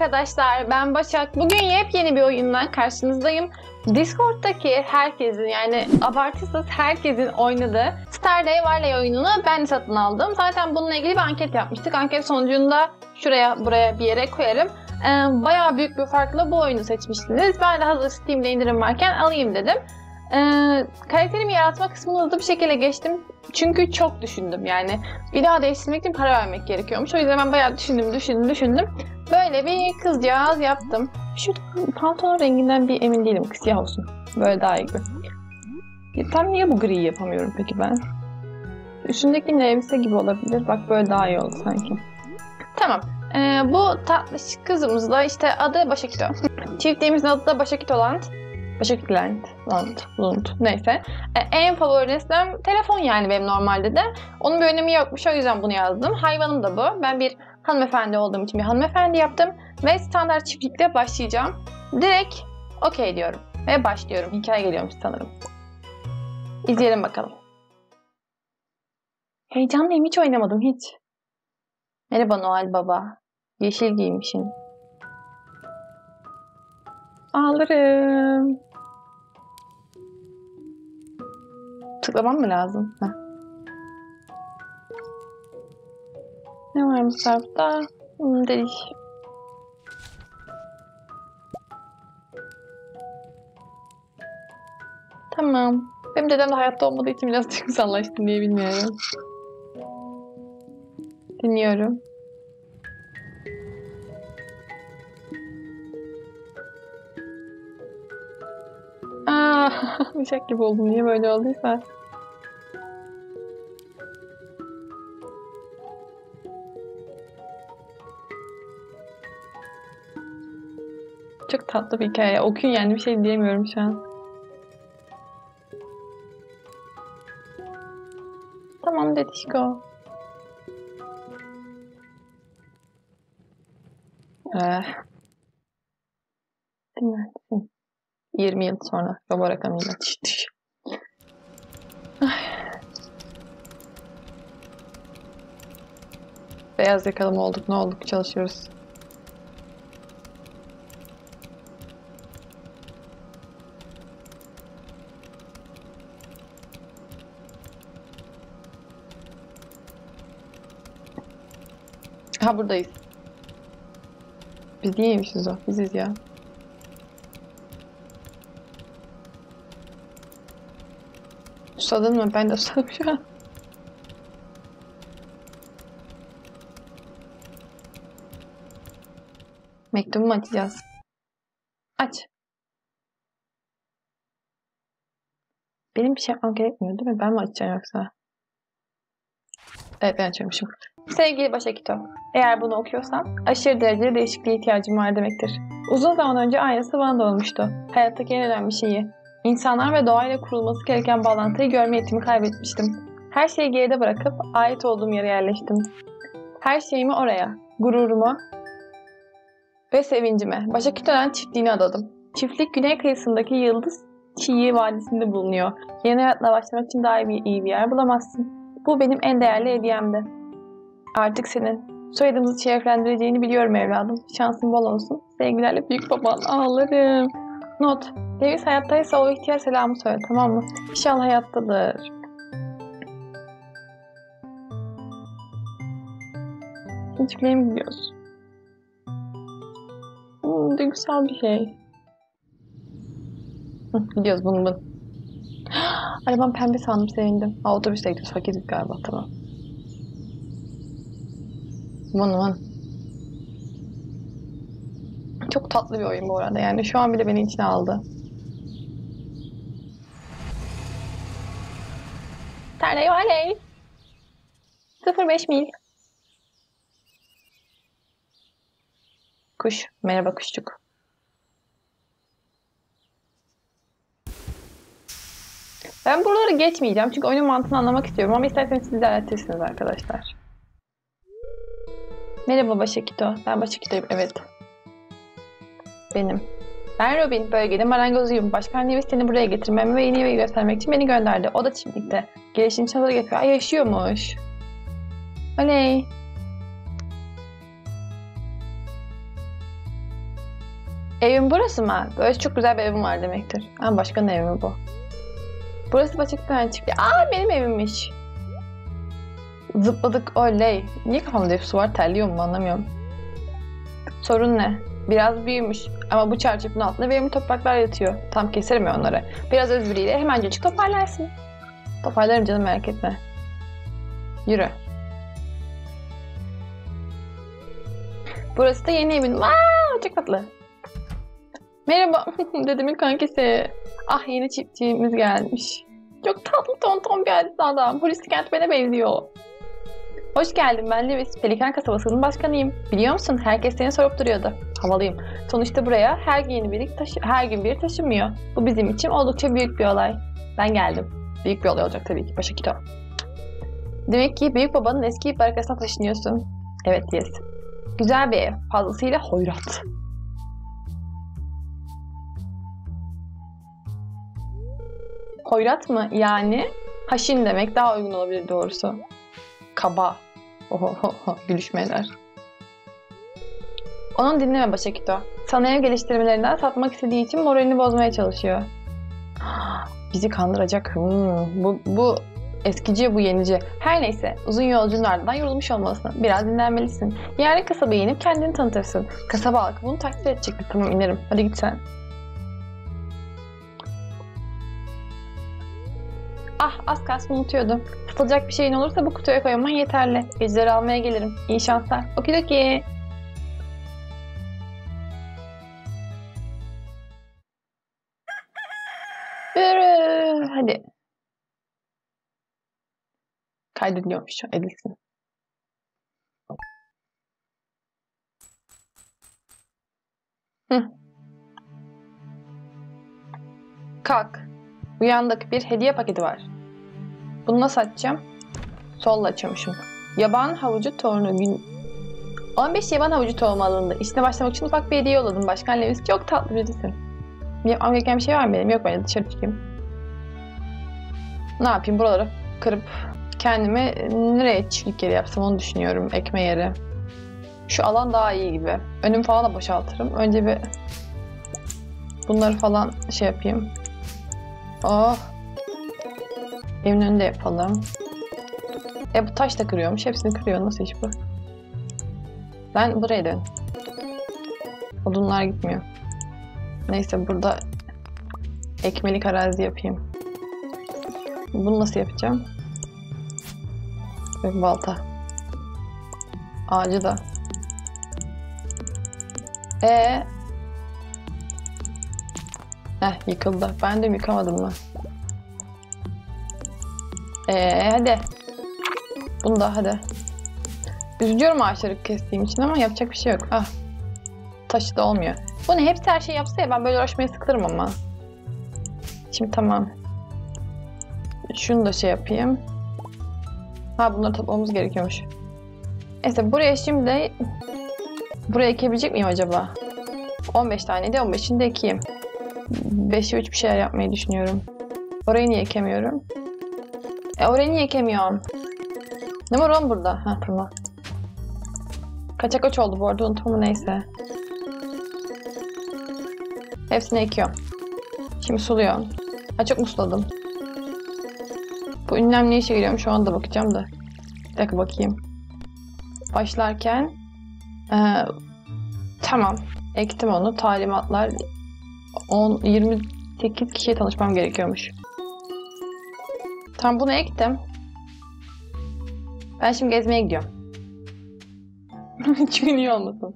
arkadaşlar ben Başak. Bugün yepyeni bir oyunla karşınızdayım. Discord'daki herkesin yani abartısız herkesin oynadığı Stardew Valley oyununu ben satın aldım. Zaten bununla ilgili bir anket yapmıştık. Anket sonucunda şuraya buraya bir yere koyarım. Ee, bayağı büyük bir farkla bu oyunu seçmiştiniz. Ben de hazır Steam'de indirim varken alayım dedim. Ee, karakterimi yaratma kısmını hızlı bir şekilde geçtim. Çünkü çok düşündüm yani. Bir daha değiştirmek için para vermek gerekiyormuş. O yüzden ben bayağı düşündüm, düşündüm, düşündüm. Böyle bir kızcağız yaptım. Şu pantolon renginden bir emin değilim. Siyah olsun. Böyle daha iyi. Ya, tam niye bu griyi yapamıyorum peki ben? Üstündeki elbise gibi olabilir. Bak böyle daha iyi oldu sanki. Tamam. Ee, bu tatlış kızımız da işte adı Başakito. Çiftliğimizin adı da Başakito Land. Başakito Land. Land. Lund. Neyse. Ee, en favori nesnem telefon yani benim normalde de. Onun bir önemi yokmuş o yüzden bunu yazdım. Hayvanım da bu. Ben bir hanımefendi olduğum için bir hanımefendi yaptım. Ve standart çiftlikte başlayacağım. Direkt okey diyorum. Ve başlıyorum. Hikaye geliyormuş sanırım. İzleyelim bakalım. Heyecanlıyım. Hiç oynamadım. Hiç. Merhaba Noel Baba. Yeşil giymişsin. Ağlarım. Tıklamam mı lazım? Heh. Ne var bu tarafta? Hmm, deliş. Tamam. Benim dedem de hayatta olmadığı için biraz duygusallaştım diye bilmiyorum. Dinliyorum. Aa, bıçak gibi oldum. Niye böyle olduysa. Tatlı bir hikaye. Okuyun yani bir şey diyemiyorum şu an. Tamam dedişko. Eh. Dinlersin. 20 yıl sonra baba rakamıyla. Beyaz yakalı mı olduk ne olduk çalışıyoruz. Ha buradayız. Biz niyeymişiz o? Biziz ya. Susadın mı? Ben de susadım şu an. Mektubu mu açacağız? Aç. Benim bir şey yapmam gerekmiyor değil mi? Ben mi açacağım yoksa? Evet ben açıyormuşum. Sevgili Başakito, eğer bunu okuyorsan aşırı derecede değişikliğe ihtiyacım var demektir. Uzun zaman önce aynısı bana da olmuştu. Hayattaki en önemli şeyi. İnsanlar ve doğayla kurulması gereken bağlantıyı görme yetimi kaybetmiştim. Her şeyi geride bırakıp ait olduğum yere yerleştim. Her şeyimi oraya, gururuma ve sevincime, Başakito'dan çiftliğine adadım. Çiftlik güney kıyısındaki Yıldız Çiği Vadisi'nde bulunuyor. Yeni hayatla başlamak için daha iyi bir, iyi bir yer bulamazsın. Bu benim en değerli hediyemdi. Artık senin. Soyadımızı şereflendireceğini biliyorum evladım. Şansın bol olsun. Sevgilerle büyük baban. Ağlarım. Not. Davis hayattaysa o ihtiyar selamı söyle tamam mı? İnşallah hayattadır. Çiftliğe mi gidiyoruz? Hmm, duygusal bir şey. Hı, gidiyoruz bun bun. Arabam pembe sandım sevindim. Ha otobüste gidiyoruz fakiriz galiba tamam. Aman aman. Çok tatlı bir oyun bu arada yani şu an bile beni içine aldı. Stardew Valley. 05 mil. Kuş. Merhaba kuşçuk. Ben buraları geçmeyeceğim çünkü oyunun mantığını anlamak istiyorum ama isterseniz siz de öğretirsiniz arkadaşlar. Merhaba Başakito. Ben Başakito'yum. Evet. Benim. Ben Robin. Bölgede marangozuyum. Başkan Nevis seni buraya getirmemi ve yeni evi göstermek için beni gönderdi. O da çiftlikte. Gelişini çadır yapıyor. Ay yaşıyormuş. Oley. Evim burası mı? Böyle çok güzel bir evim var demektir. Ha başkanın evi bu? Burası Başak'tan çıktı. Aa benim evimmiş. Zıpladık oley. Niye kafamda hep su var? Terliyor mu anlamıyorum. Sorun ne? Biraz büyümüş. Ama bu çarşafın altında verimli topraklar yatıyor. Tam keserim ya onları. Biraz özveriyle hemencecik toparlarsın. Toparlarım canım merak etme. Yürü. Burası da yeni evin. Vaa, çok tatlı. Merhaba dedemin kankisi. Ah yeni çiftçimiz gelmiş. Çok tatlı tonton bir adet adam. Hulusi Kentmen'e benziyor. Hoş geldin ben Lewis. Pelikan kasabasının başkanıyım. Biliyor musun herkes seni sorup duruyordu. Havalıyım. Sonuçta buraya her gün biri taşı her gün biri taşınmıyor. Bu bizim için oldukça büyük bir olay. Ben geldim. Büyük bir olay olacak tabii ki. Başa kito. Demek ki büyük babanın eski barakasına taşınıyorsun. Evet yes. Güzel bir ev. Fazlasıyla hoyrat. Hoyrat mı? Yani haşin demek daha uygun olabilir doğrusu. Kaba. Oho, gülüşmeler. Onun dinleme Başakito. Sana ev geliştirmelerinden satmak istediği için moralini bozmaya çalışıyor. Bizi kandıracak. Hmm, bu, bu eskici bu yenici. Her neyse uzun yolcunun ardından yorulmuş olmalısın. Biraz dinlenmelisin. Yarın kasabaya inip kendini tanıtırsın. Kasaba halkı bunu takdir edecektir. Tamam inerim. Hadi git sen. Ah az kalsın unutuyordum. Satılacak bir şeyin olursa bu kutuya koyman yeterli. Geceleri almaya gelirim. İyi şanslar. Okidoki. Hadi. Kaydediliyormuş. Edilsin. Hı. Kalk. Uyandaki bir hediye paketi var. Bunu nasıl açacağım? Solla açıyormuşum. Yaban havucu tohumunu gün... 15 yaban havucu tohumu alındı. İşine başlamak için ufak bir hediye yolladım. Başkan Lewis çok tatlı birisin. Yapmam gereken bir şey var mı benim? Yok ben dışarı çıkayım. Ne yapayım buraları kırıp kendime nereye çiftlik yeri yapsam onu düşünüyorum. Ekme yeri. Şu alan daha iyi gibi. Önüm falan da boşaltırım. Önce bir bunları falan şey yapayım. Oh. Evin önünde yapalım. E bu taş da kırıyormuş. Hepsini kırıyor. Nasıl iş bu? Ben buraya dön. Odunlar gitmiyor. Neyse burada ekmelik arazi yapayım. Bunu nasıl yapacağım? Yok balta. Ağacı da. E Heh yıkıldı. Ben de yıkamadım mı? Ee hadi. Bunu da hadi. Üzülüyorum ağaçları kestiğim için ama yapacak bir şey yok. Ah. Taşı da olmuyor. Bu ne? Hepsi her şeyi yapsa ya ben böyle uğraşmaya sıkılırım ama. Şimdi tamam. Şunu da şey yapayım. Ha bunları toplamamız gerekiyormuş. Neyse buraya şimdi buraya ekebilecek miyim acaba? 15 tane de 15'ini de ekeyim. 5'e 3 bir şeyler yapmayı düşünüyorum. Orayı niye ekemiyorum? E orayı niye ekemiyorum? Ne var oğlum burada? Ha tamam. Kaça kaç oldu bu arada unutma neyse. Hepsini ekiyorum. Şimdi suluyorum. Ha çok musladım. Bu ünlem ne işe giriyorum şu anda bakacağım da. Bir dakika bakayım. Başlarken ee, tamam. Ektim onu. Talimatlar 10, 28 kişiye tanışmam gerekiyormuş. Tam bunu ektim. Ben şimdi gezmeye gidiyorum. Çünkü niye olmasın?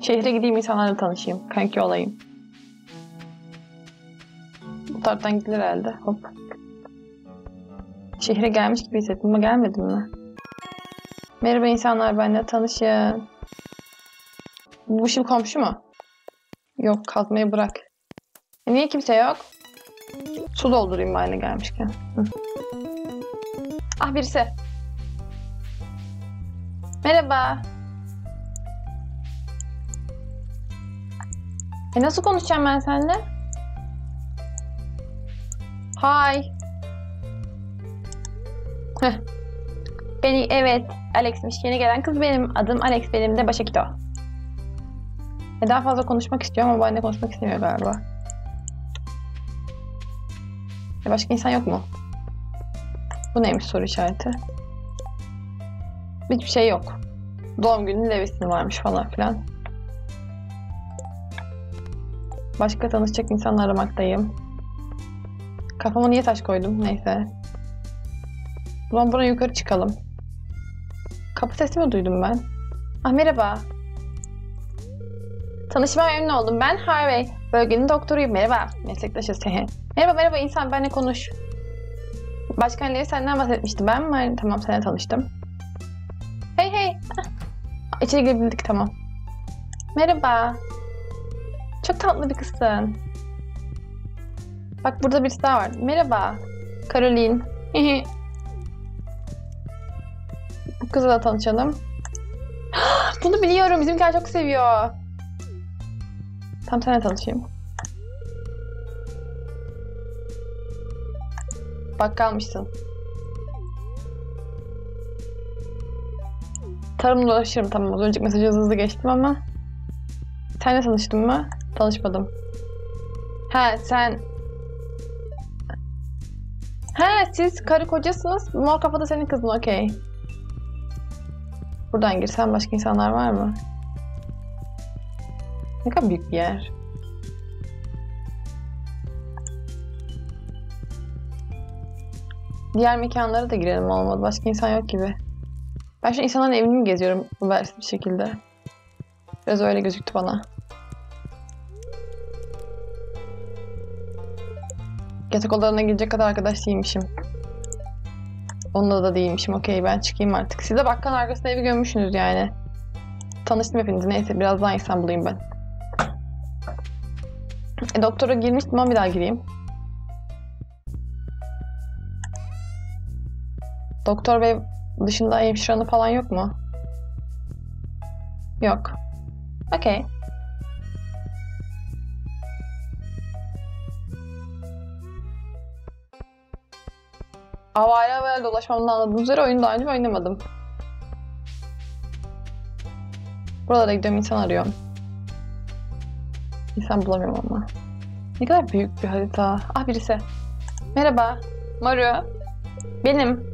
Şehre gideyim insanlarla tanışayım. Kanki olayım. Bu taraftan gidilir herhalde. Hop. Şehre gelmiş gibi hissettim ama gelmedim mi? Merhaba insanlar benimle tanışın. Bu şimdi komşu mu? Yok kazmayı bırak. E niye kimse yok? Su doldurayım ben gelmişken. Hı. Ah birisi. Merhaba. E nasıl konuşacağım ben seninle? Hi. Heh. Beni evet Alex'miş yeni gelen kız benim adım Alex benim de Başakito. E daha fazla konuşmak istiyor ama benimle konuşmak istemiyor galiba. E başka insan yok mu? Bu neymiş soru işareti? Hiçbir şey yok. Doğum günü Levis'in varmış falan filan. Başka tanışacak insan aramaktayım. Kafama niye taş koydum? Neyse. O zaman buraya yukarı çıkalım. Kapı sesi mi duydum ben? Ah merhaba. Tanışma memnun oldum. Ben Harvey. Bölgenin doktoruyum. Merhaba. Meslektaşız. merhaba merhaba insan benimle konuş. Başkan Levi senden bahsetmişti. Ben mi? Tamam seninle tanıştım. Hey hey. İçeri girebildik tamam. Merhaba. Çok tatlı bir kızsın. Bak burada birisi daha var. Merhaba. Caroline. Bu kızla da tanışalım. Bunu biliyorum. Bizimkiler çok seviyor. Tam seninle tanışayım. Bakkalmışsın. Tarımla ulaşırım tamam. Az önceki mesajı hızlı geçtim ama. Senle tanıştın mı? Tanışmadım. Ha sen... Ha siz karı kocasınız. Mor kafada senin kızın okey. Buradan girsen başka insanlar var mı? Ne kadar büyük bir yer. Diğer mekanlara da girelim olmadı. Başka insan yok gibi. Ben şu insanların evini mi geziyorum habersiz bir şekilde? Biraz öyle gözüktü bana. Yatak odalarına girecek kadar arkadaş değilmişim. Onunla da değilmişim. Okey ben çıkayım artık. Siz de bakkan arkasına evi gömmüşsünüz yani. Tanıştım hepiniz. Neyse biraz daha insan bulayım ben. E, doktora girmiştim ama bir daha gireyim. Doktor bey dışında hemşire hanım falan yok mu? Yok. Okey. Avare avare dolaşmamdan anladığınız üzere oyunu daha önce oynamadım. Buralara gidiyorum insan arıyorum. İnsan bulamıyorum ama. Ne kadar büyük bir harita. Ah birisi. Merhaba. Mario. Benim.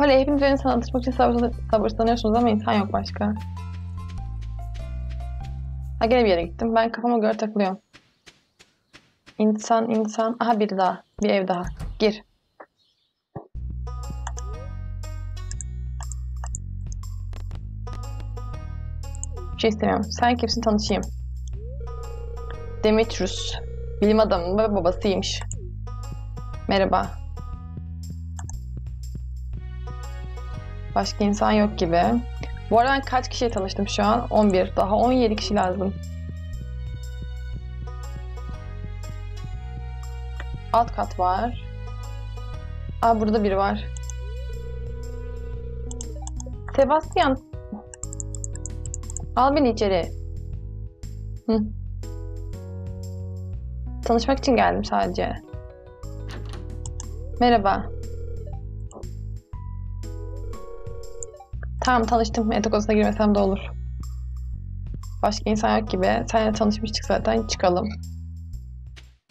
Oley hepiniz beni sana için sabır, sabırsızlanıyorsunuz ama insan yok başka. Ha gene bir yere gittim. Ben kafama göre takılıyorum. İnsan, insan. Aha biri daha. Bir ev daha. Gir. Bir şey istemiyorum. Sen kimsin tanışayım. Demetrius. Bilim adamı ve babasıymış. Merhaba. Başka insan yok gibi. Bu arada ben kaç kişiyle tanıştım şu an? 11. Daha 17 kişi lazım. Alt kat var. Aa burada biri var. Sebastian. Al beni içeri. Hı. Tanışmak için geldim sadece. Merhaba. Tamam tanıştım. Yatak odasına girmesem de olur. Başka insan yok gibi. Seninle tanışmıştık zaten. Çıkalım.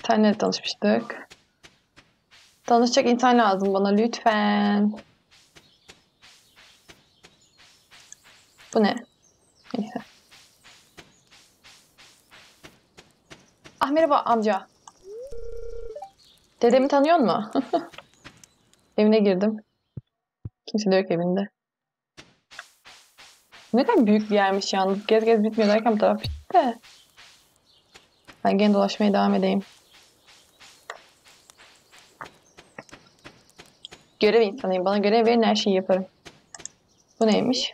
Seninle tanışmıştık. Tanışacak insan lazım bana lütfen. Bu ne? Neyse. Ah merhaba amca. Dedemi tanıyor mu? Evine girdim. Kimse de yok evinde. Ne kadar büyük bir yermiş yalnız. Gez gez bitmiyor derken bu taraf bitti. Ben gene dolaşmaya devam edeyim. Görev insanıyım. Bana görev verin her şeyi yaparım. Bu neymiş?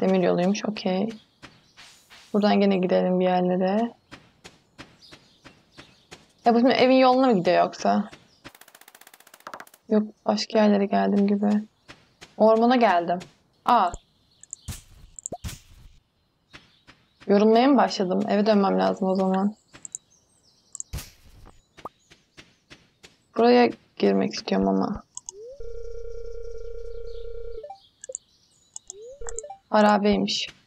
Demir yoluymuş. Okey. Buradan gene gidelim bir yerlere. Ya bu şimdi evin yoluna mı gidiyor yoksa? Yok başka yerlere geldim gibi. Ormana geldim. Aa. Yorulmaya mı başladım? Eve dönmem lazım o zaman. Buraya girmek istiyorum ama. Harabeymiş.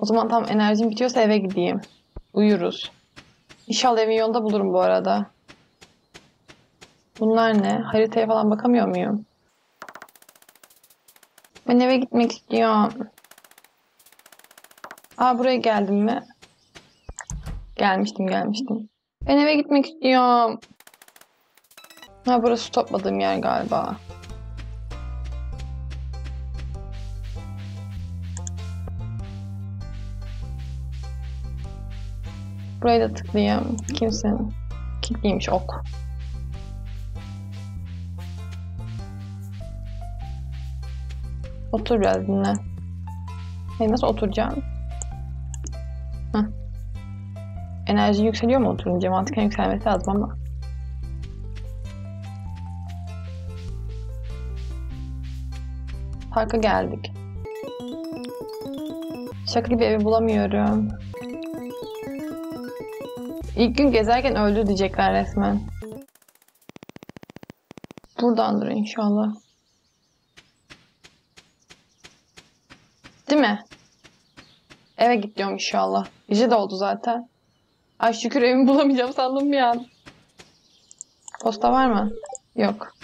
O zaman tam enerjim bitiyorsa eve gideyim. Uyuruz. İnşallah evin yolunda bulurum bu arada. Bunlar ne? Haritaya falan bakamıyor muyum? Ben eve gitmek istiyorum. Aa buraya geldim mi? Gelmiştim gelmiştim. Ben eve gitmek istiyorum. Ha burası topladığım yer galiba. Burayı da tıklayayım. Kimsenin. Kilitliymiş ok. Otur biraz dinle. Hey, nasıl oturacağım? Heh. Enerji yükseliyor mu oturunca? Mantıken yükselmesi lazım ama. Parka geldik. Şaka gibi evi bulamıyorum. İlk gün gezerken öldü diyecekler resmen. Buradandır inşallah. Değil mi? Eve git diyorum inşallah. Gece de oldu zaten. Ay şükür evimi bulamayacağım sandım bir an. Posta var mı? Yok.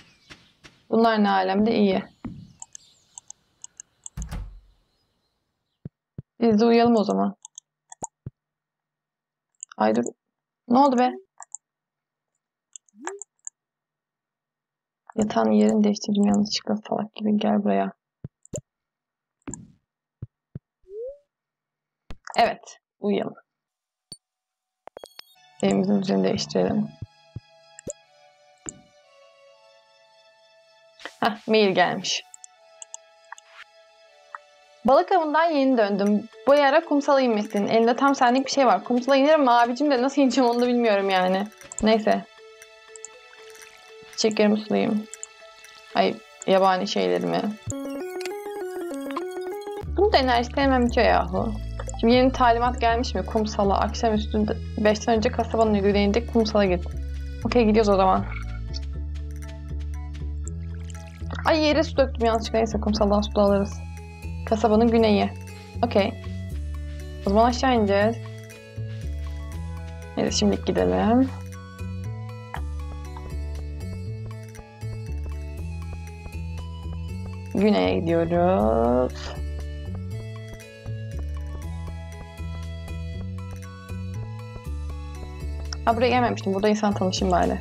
Bunlar ne alemde iyi. Biz de uyuyalım o zaman. Ay dur. Ne oldu be? Yatağın yerini değiştirdim yanlışlıkla salak gibi. Gel buraya. Evet. Uyuyalım. Evimizin düzenini değiştirelim. Heh, mail gelmiş. Balık avından yeni döndüm. Bu ara kumsala inmesin. Elinde tam senlik bir şey var. Kumsala inerim mi abicim de nasıl ineceğim onu da bilmiyorum yani. Neyse. Çiçeklerimi sulayayım. Ay yabani şeylerimi. Bunu da enerjisi hemen bitiyor yahu. Şimdi yeni talimat gelmiş mi? Kumsala. Akşamüstü 5'ten önce kasabanın güneyinde kumsala git. Okey gidiyoruz o zaman. Ay yere su döktüm yanlışlıkla. Neyse kumsaldan su da alırız. Kasabanın güneyi. Okey. O zaman aşağı ineceğiz. Neyse şimdilik gidelim. Güney'e gidiyoruz. Ha buraya gelmemiştim. Burada insan tanışayım bari.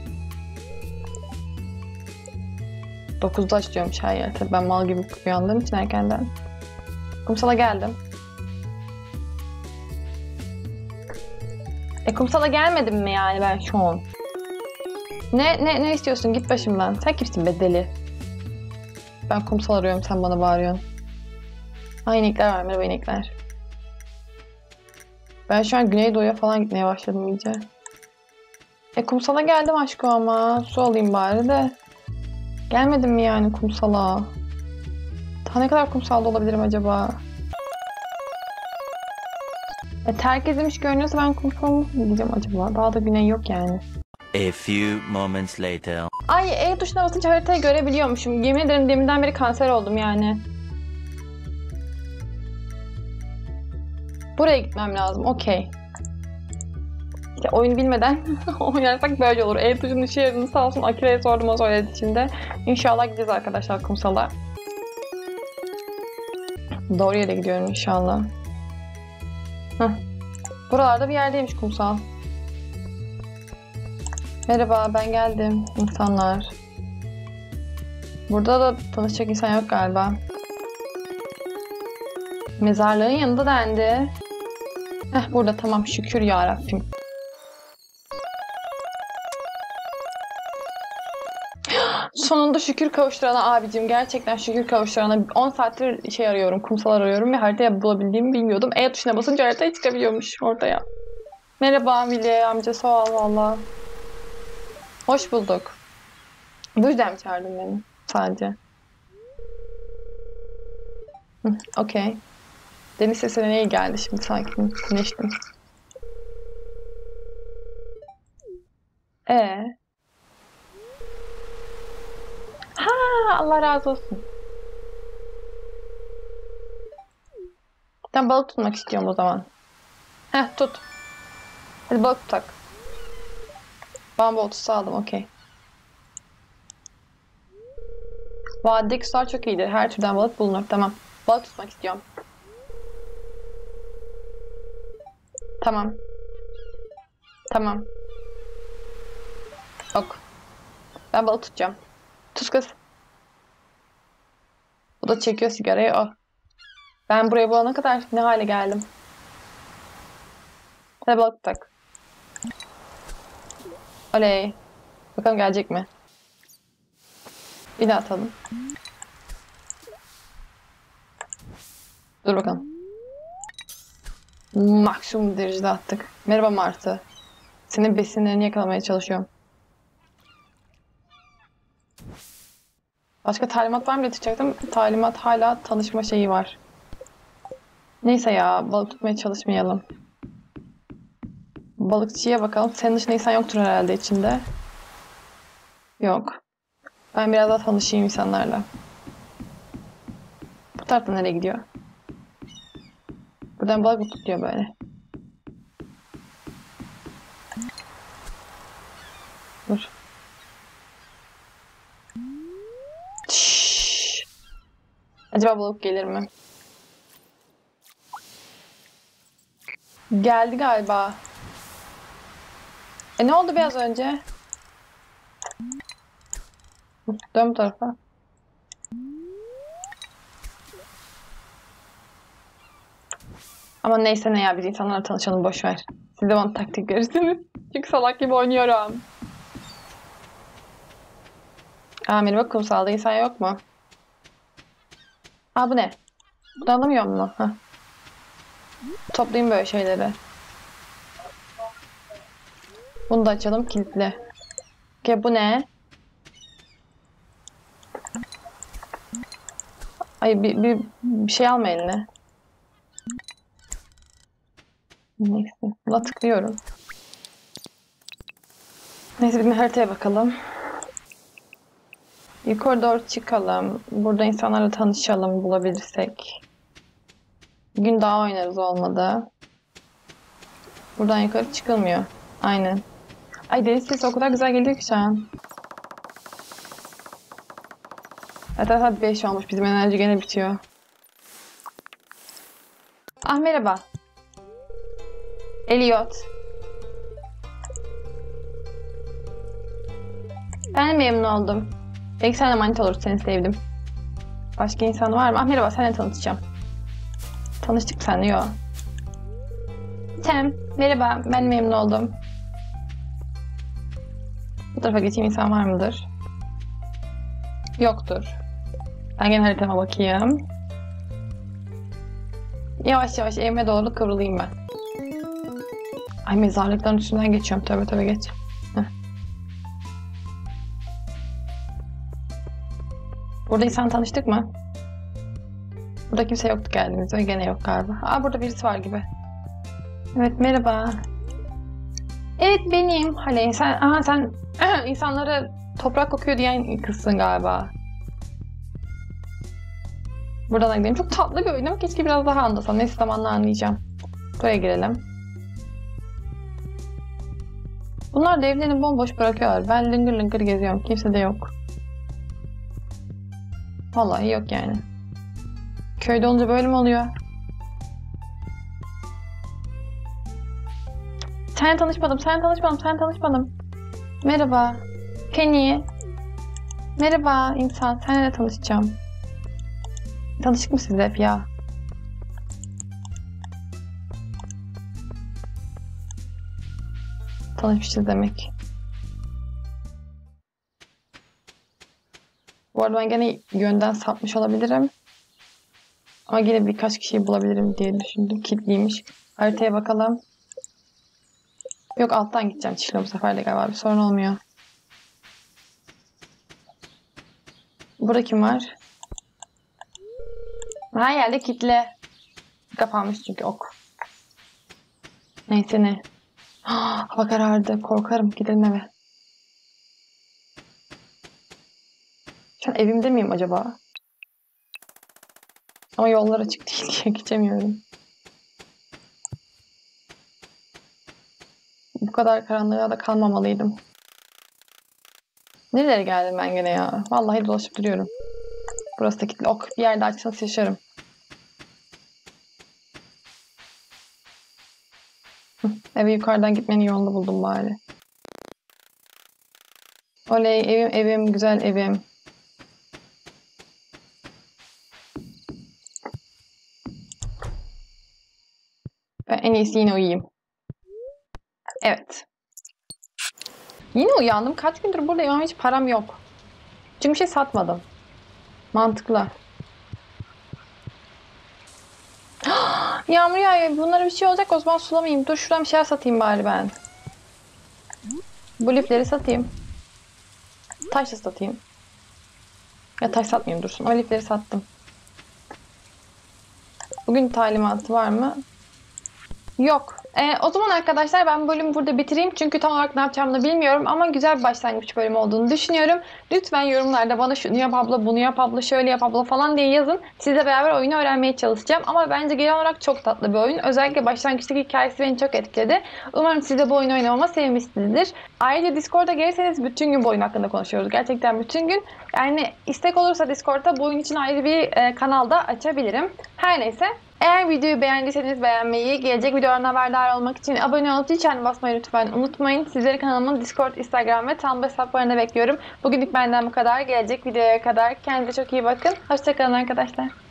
9'da açıyormuş her yer. Tabii ben mal gibi uyandığım için erkenden. Kumsal'a geldim. E kumsala gelmedim mi yani ben şu an? Ne ne ne istiyorsun? Git başımdan. Sen kimsin be deli? Ben kumsal arıyorum sen bana bağırıyorsun. Ha inekler var merhaba inekler. Ben şu an Güneydoğu'ya falan gitmeye başladım iyice. E kumsala geldim aşkım ama. Su alayım bari de. Gelmedim mi yani kumsala? Daha ne kadar kumsalda olabilirim acaba? E, terk edilmiş görünüyorsa ben kumsal mı gideceğim acaba? Daha da güney yok yani. A few moments later. Ay E tuşuna basınca haritayı görebiliyormuşum. Yemin ederim deminden beri kanser oldum yani. Buraya gitmem lazım. Okey. İşte oyunu bilmeden oynarsak böyle olur. E tuşunun işe yaradığını sağ olsun Akira'ya sordum o söyledi şimdi. İnşallah gideceğiz arkadaşlar kumsala. Doğru yere gidiyorum inşallah. Heh. Buralarda bir yerdeymiş kumsal. Merhaba ben geldim insanlar. Burada da tanışacak insan yok galiba. Mezarlığın yanında dendi. Heh burada tamam şükür ya Rabbim. Sonunda şükür kavuşturana abicim. Gerçekten şükür kavuşturana 10 saattir şey arıyorum, kumsal arıyorum ve haritaya bulabildiğimi bilmiyordum. E tuşuna basınca haritaya çıkabiliyormuş ortaya. Merhaba Vili amca sağ ol valla. Hoş bulduk. Bu yüzden mi çağırdın beni? Sadece. Okey. Deniz sesine iyi geldi şimdi sakin. Güneştim. Ee. Ha Allah razı olsun. Ben balık tutmak istiyorum o zaman. Heh tut. Hadi balık tutak. Bambu otusu aldım okey. Vadideki sular çok iyidir. Her türden balık bulunur. Tamam. Balık tutmak istiyorum. Tamam. Tamam. Ok. Ben balık tutacağım. Tut kız. Bu da çekiyor sigarayı. Oh. Ben buraya bulana kadar ne hale geldim. Hadi balık tak. Oley. Bakalım gelecek mi? Bir daha atalım. Dur bakalım. Maksimum derecede attık. Merhaba Martı. Senin besinlerini yakalamaya çalışıyorum. Başka talimat var mı getirecektim? Talimat hala tanışma şeyi var. Neyse ya balık tutmaya çalışmayalım. Balıkçıya bakalım. Senin dışında insan yoktur herhalde içinde. Yok. Ben biraz daha tanışayım insanlarla. Bu tarafta nereye gidiyor? Buradan balık tutuyor böyle? Dur. Acaba balık gelir mi? Geldi galiba. E ne oldu biraz önce? Dön bu tarafa. Ama neyse ne ya biz insanlarla tanışalım boş ver. Siz de bana taktik verirsiniz. Çünkü salak gibi oynuyorum. Aa merhaba kumsalda insan yok mu? Aa bu ne? Bunu alamıyor mu? Heh. Toplayayım böyle şeyleri. Bunu da açalım kilitli. Okey bu ne? Ay bir, bir, bir şey alma eline. Neyse. Buna tıklıyorum. Neyse bir haritaya bakalım. Yukarı doğru çıkalım. Burada insanlarla tanışalım bulabilirsek. Gün daha oynarız olmadı. Buradan yukarı çıkılmıyor. Aynen. Ay deniz sesi o kadar güzel geliyor ki şu an. Zaten saat 5 olmuş. Bizim enerji gene bitiyor. Ah merhaba. Elliot. Ben memnun oldum. Belki sen de manita olur. Seni sevdim. Başka insan var mı? Ah merhaba. Seninle tanışacağım. Tanıştık senle yo. Tem. Merhaba. Ben memnun oldum. Bu tarafa geçeyim insan var mıdır? Yoktur. Ben gene haritama bakayım. Yavaş yavaş evime doğru kıvrılayım ben. Ay mezarlıkların üstünden geçiyorum. Tövbe tövbe geç. Burada insan tanıştık mı? Burada kimse yoktu geldiğimizde. Gene yok galiba. Aa burada birisi var gibi. Evet merhaba. Evet benim. Hale sen, aha sen insanlara toprak kokuyor diyen kızsın galiba. Buradan gidelim. Çok tatlı bir oyun ama keşke biraz daha anlasam. Neyse zamanla anlayacağım. Buraya girelim. Bunlar da evlerini bomboş bırakıyorlar. Ben lıngır lıngır geziyorum. Kimse de yok. Vallahi yok yani. Köyde olunca böyle mi oluyor? Sen tanışmadım, sen tanışmadım, sen tanışmadım. Merhaba. Penny. Merhaba insan, seninle tanışacağım. Tanışık mı siz hep ya? Tanışmışız demek. Arada ben gene yönden sapmış olabilirim. Ama yine birkaç kişiyi bulabilirim diye düşündüm. Kilitliymiş. Haritaya bakalım. Yok alttan gideceğim çiftliğe bu sefer de galiba bir sorun olmuyor. Burada kim var? Her yerde kitle. Kapanmış çünkü ok. Neyse ne. Hava karardı. Korkarım. Gidelim eve. Şu an evimde miyim acaba? Ama yollar açık değil diye geçemiyorum. Bu kadar karanlığa da kalmamalıydım. Nerelere geldim ben gene ya? Vallahi dolaşıp duruyorum. Burası da kilitli. Ok bir yerde açsanız yaşarım. Eve yukarıdan gitmenin yolunu buldum bari. Oley evim evim güzel evim. En iyisi yine uyuyayım. Evet. Yine uyandım. Kaç gündür buradayım ama hiç param yok. Çünkü bir şey satmadım. Mantıklı. Yağmur yağıyor. Bunlara bir şey olacak. O zaman sulamayayım. Dur şuradan bir şeyler satayım bari ben. Bu lifleri satayım. Taş da satayım. Ya taş satmayayım dursun. O lifleri sattım. Bugün talimatı var mı? Yok. Ee, o zaman arkadaşlar ben bölümü burada bitireyim. Çünkü tam olarak ne yapacağımı da bilmiyorum. Ama güzel bir başlangıç bölümü olduğunu düşünüyorum. Lütfen yorumlarda bana şunu yap abla, bunu yap abla, şöyle yap abla falan diye yazın. Sizle beraber oyunu öğrenmeye çalışacağım. Ama bence genel olarak çok tatlı bir oyun. Özellikle başlangıçtaki hikayesi beni çok etkiledi. Umarım siz de bu oyunu oynamama sevmişsinizdir. Ayrıca Discord'a gelirseniz bütün gün bu oyun hakkında konuşuyoruz. Gerçekten bütün gün. Yani istek olursa Discord'da bu oyun için ayrı bir e, kanalda açabilirim. Her neyse. Eğer videoyu beğendiyseniz beğenmeyi, gelecek videolardan haberdar olmak için abone olup çanını basmayı lütfen unutmayın. Sizleri kanalımın Discord, Instagram ve Tumblr hesaplarında bekliyorum. Bugünlük benden bu kadar. Gelecek videoya kadar kendinize çok iyi bakın. Hoşçakalın arkadaşlar.